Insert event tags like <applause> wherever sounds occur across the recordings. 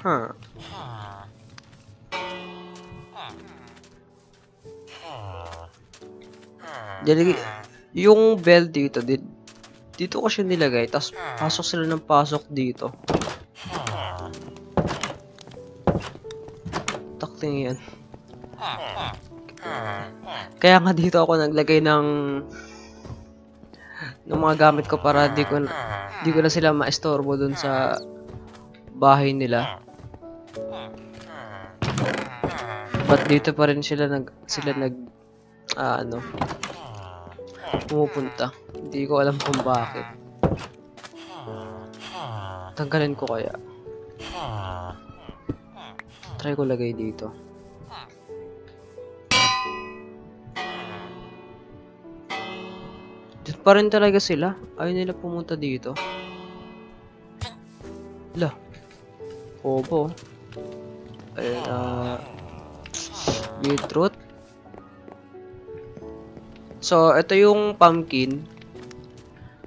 Huh. Dili, yung bell dito, di, dito ko siya nilagay, tapos pasok sila ng pasok dito. Takting yan. Kaya nga dito ako naglagay ng ng mga gamit ko para di ko na, di ko na sila maestorbo dun sa bahay nila. But dito pa rin sila nag sila nag ah, ano pumupunta. Hindi ko alam kung bakit. Tanggalin ko kaya. Try ko lagay dito. Dito pa rin talaga sila. Ayaw nila pumunta dito. La. Opo. Ayun, ah... beetroot. So, ito yung pumpkin.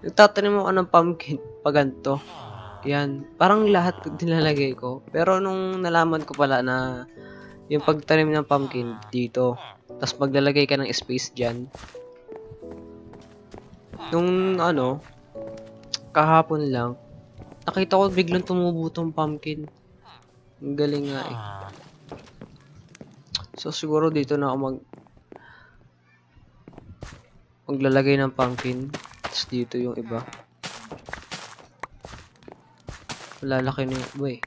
Nagtatanim ako ng pumpkin <laughs> pag ganito. Yan. Parang lahat <laughs> nilalagay ko. Pero nung nalaman ko pala na yung pagtanim ng pumpkin dito. Tapos maglalagay ka ng space dyan. Nung ano, kahapon lang, nakita ko biglang tumubo tong pumpkin. Ang galing nga eh. So siguro dito na ako mag maglalagay ng pumpkin. Tapos dito yung iba. Lalaki na yung iba eh.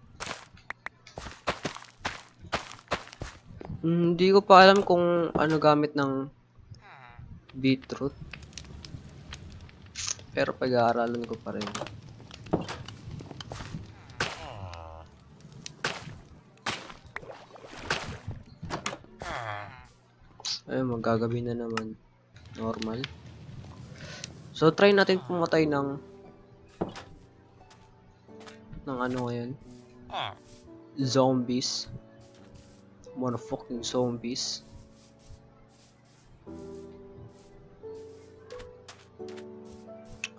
Hmm, Hindi ko pa alam kung ano gamit ng beetroot. Pero pag-aaralan ko pa rin. Ayun, magagabi na naman. Normal. So, try natin pumatay ng ng ano ngayon. Zombies. Motherfucking zombies.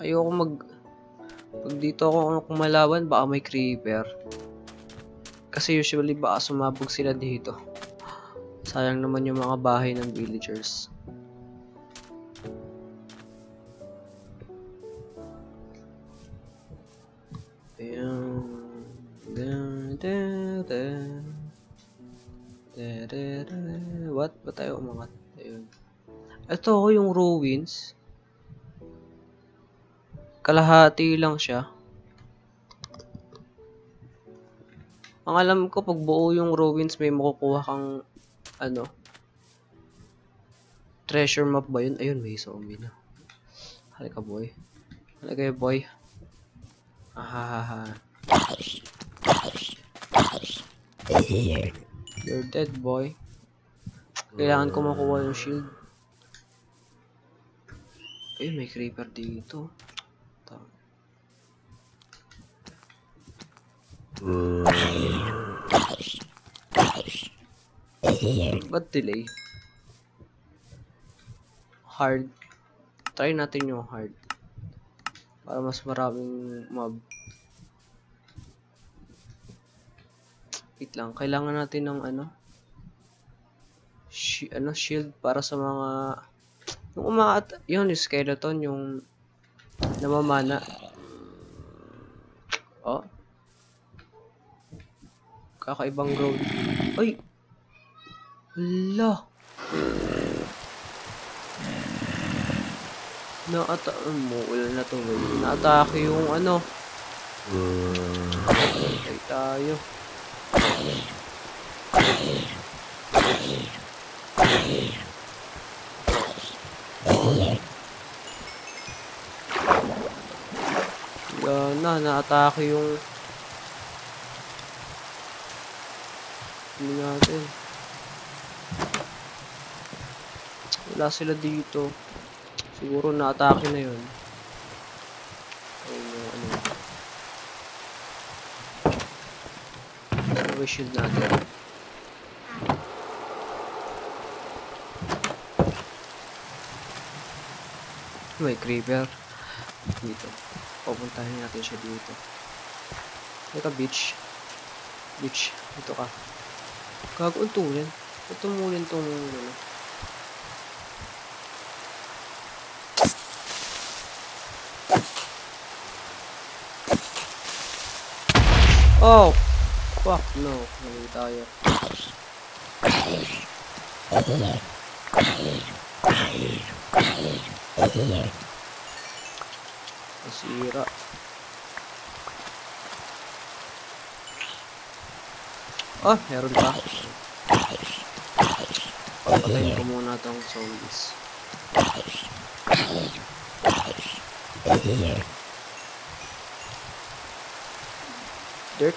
Ayoko mag... Pag dito ako kumalaban, baka may creeper. Kasi usually baka sumabog sila dito. Sayang naman yung mga bahay ng villagers. Ayan. What? Ba't tayo umangat? Ayun. Ito oh, yung ruins. Kalahati lang siya. Ang alam ko, pag buo yung ruins, may makukuha kang, ano, treasure map ba yun? Ayun, may zombie na. Halika, boy. Halika, boy. Ahahaha. You're dead, boy. Kailangan ko makuha yung shield. Ayun, may creeper dito. Tama. <laughs> Ba't delay? Hard. Try natin yung hard. Para mas maraming mob. Wait lang. Kailangan natin ng ano? Shi ano, shield para sa mga... Yung umaat... Yun, yung skeleton, yung... Namamana. Oh. Kakaibang road. Ay! Hala! Naata... mo, wala na to. Naatake yung ano. Ay tayo. Yan na, naatake yung... Ano natin. Wala sila dito. Siguro na-atake na yun. Ayun yung ano. Ano shield natin? May creeper. Dito. Pupuntahin natin siya dito. Ito beach. Bitch, ito ka. Ang tulin. Ito mulin tong ano. Oh! Fuck no. Mali tayo. Nasira. Oh, meron pa. Papatayin ko muna tong zombies. Dirt.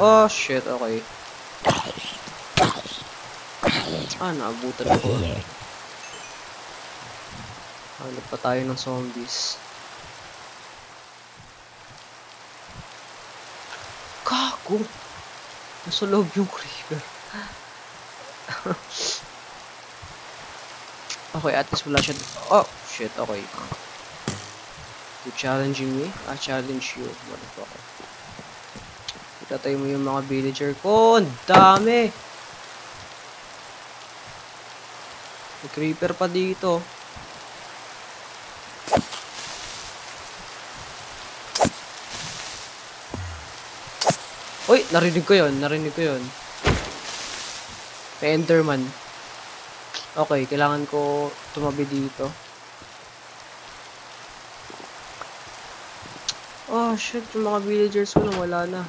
Oh, shit. Okay. Ah, naabutan ako. Hanap pa tayo ng zombies. Gago! Nasa loob yung creeper. <laughs> okay, at least wala siya. Oh, shit. Okay. You challenging me? I challenge you. Motherfucker. Itatay mo yung mga villager ko. Ang dami! May creeper pa dito. Uy! Narinig ko yon Narinig ko yon May Enderman. Okay, kailangan ko tumabi dito. Oh, shit. Yung mga villagers ko na wala na.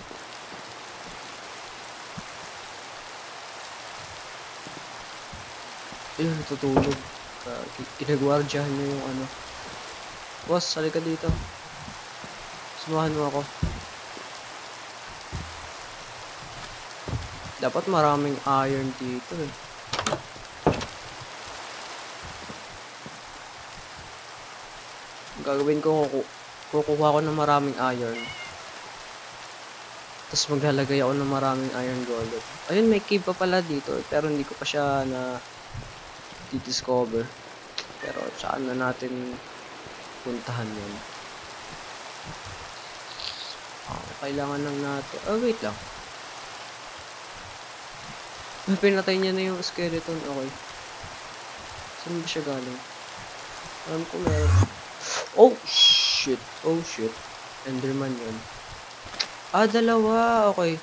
Ayun, natutulog. Uh, Inagwardyahan niya yung ano. Boss, sali ka dito. Samahan mo ako. Dapat maraming iron dito eh. Gagawin ko, kuku- kukuha ko ng maraming iron. Tapos maglalagay ako ng maraming iron golem. Ayun, may cave pa pala dito. eh, Pero hindi ko pa siya na di-discover. Pero saan na natin puntahan yun. Ah, kailangan lang natin... Oh, wait lang. Ah, Pinatay niya na yung skeleton. Okay. Saan ba siya galing? Alam ko meron. Oh, shit. Oh, shit. Enderman yun. Ah, dalawa. Okay.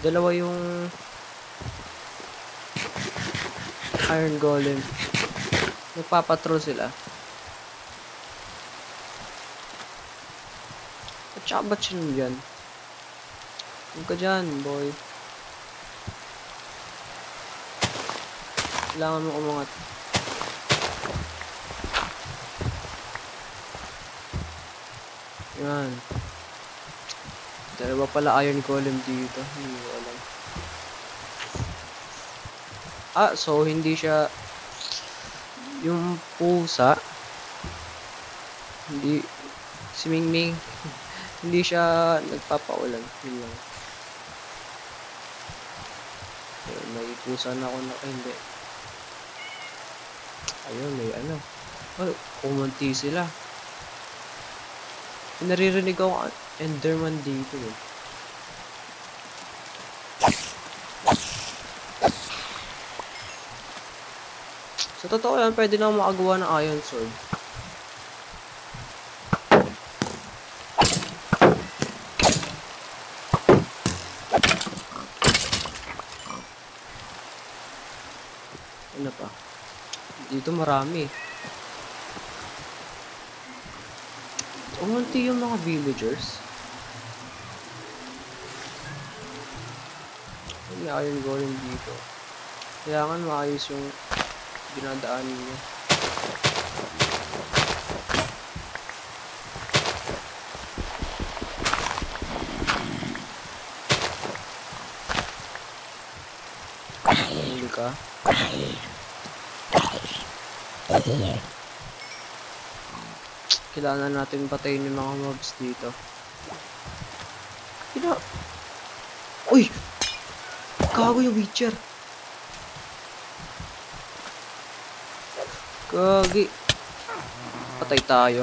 Dalawa yung Iron Golem. Nagpapatrol sila. At saka ba't siya nandyan? Huwag ka dyan, boy. Kailangan mo umangat. Yan. Dalawa pala iron golem dito. Hindi ko alam. Ah, so hindi siya yung pusa. Hindi si Mingming <laughs> hindi siya nagpapaulan. Yun lang. Ayun, may pusa na ako na ay, hindi. Ayun may ano. Ay kumunti sila. Naririnig ako enderman dito eh Sa totoo yan, pwede ako makagawa ng iron sword. Ano pa? Dito marami. Umunti yung mga villagers. May iron golem dito. Kailangan maayos yung dinadaan. Ang tumigil ka. Kailangan natin patayin yung mga mobs dito. Kina... Uy! Gago yung Witcher! Gagi. Patay tayo.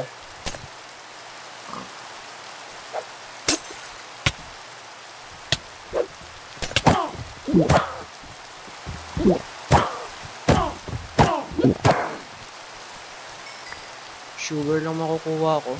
Sugar lang makukuha ko.